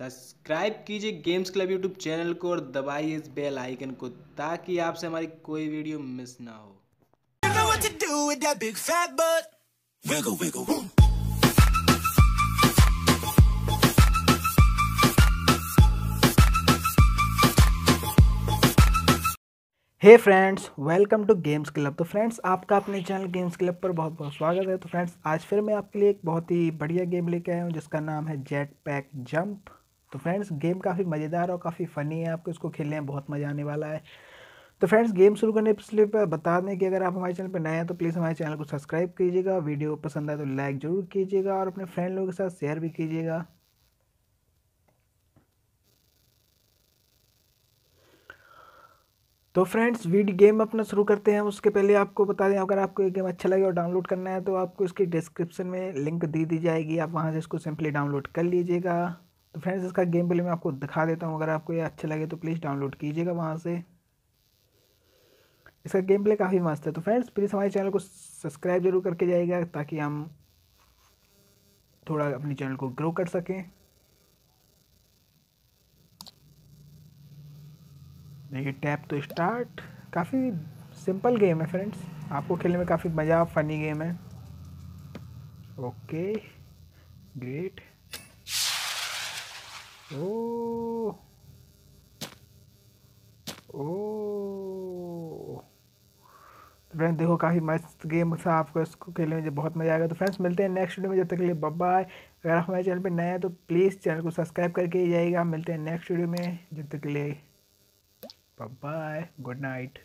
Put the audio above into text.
Subscribe कीजिए games club YouTube channel को और दबाइए इस बेल आइकन को ताकि आपसे हमारी कोई वीडियो मिस ना हो. Wiggle, wiggle, woo. Hey friends welcome to games club तो फ्रेंड्स आपका अपने चैनल गेम्स क्लब पर बहुत बहुत स्वागत है तो फ्रेंड्स आज फिर मैं आपके लिए एक बहुत ही बढ़िया गेम लेके आया हूँ जिसका नाम है जेट पैक जंप तो फ्रेंड्स, गेम काफ़ी मज़ेदार और काफ़ी फ़नी है, आपको इसको खेलने में बहुत मज़ा आने वाला है। तो फ्रेंड्स, गेम शुरू करने पिछले पर बता दें कि अगर आप हमारे चैनल पर नए हैं तो प्लीज़ हमारे चैनल को सब्सक्राइब कीजिएगा, वीडियो पसंद आए तो लाइक ज़रूर कीजिएगा और अपने फ्रेंड लोगों के साथ शेयर भी कीजिएगा। तो फ्रेंड्स वीडियो गेम अपना शुरू करते हैं। उसके पहले आपको बता दें, अगर आपको ये गेम अच्छा लगे और डाउनलोड करना है तो आपको इसकी डिस्क्रिप्शन में लिंक दी दी जाएगी। आप वहाँ से इसको सिंपली डाउनलोड कर लीजिएगा। तो फ्रेंड्स इसका गेम प्ले मैं आपको दिखा देता हूँ। अगर आपको ये अच्छा लगे तो प्लीज़ डाउनलोड कीजिएगा वहाँ से। इसका गेम प्ले काफ़ी मस्त है। तो फ्रेंड्स प्लीज़ हमारे चैनल को सब्सक्राइब ज़रूर करके जाइएगा ताकि हम थोड़ा अपने चैनल को ग्रो कर सकें। देखिए टैप तो स्टार्ट काफ़ी सिंपल गेम है फ्रेंड्स आपको खेलने में काफ़ी मज़ा फनी गेम है। Okay great oh oh friends देखो काफ़ी मस्त गेम था आपको इसको खेलने में बहुत मज़ा आएगा। तो फ्रेंड्स मिलते हैं नेक्स्ट वीडियो में, जब तक के लिए बाय अगर आप हमारे चैनल पर नए हैं तो प्लीज़ चैनल को सब्सक्राइब करके जाइएगा। मिलते हैं नेक्स्ट वीडियो में, जब तक के लिए bye. Good night.